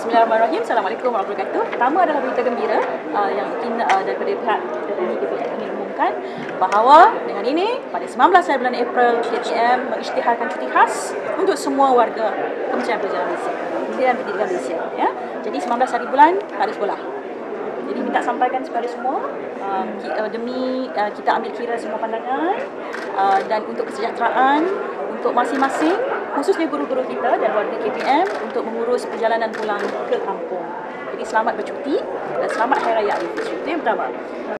Bismillahirrahmanirrahim. Assalamualaikum warahmatullahi wabarakatuh. Pertama adalah berita gembira uh, yang ingin uh, daripada pihak dari KPM ingin umumkan bahawa dengan ini pada 19 hari bulan April KPM mengisytiharkan cuti khas untuk semua warga Kementerian Pendidikan Malaysia. Kementerian Pendidikan Malaysia ya. Jadi 19 hari bulan tak ada sekolah. Jadi minta sampaikan kepada semua ki- uh, demi uh, kita ambil kira semua pandangan uh, dan untuk kesejahteraan untuk masing-masing khususnya guru-guru kita dan warga KPM untuk mengurus perjalanan pulang ke kampung. Jadi selamat bercuti dan selamat Hari Raya Aidilfitri. Itu yang pertama.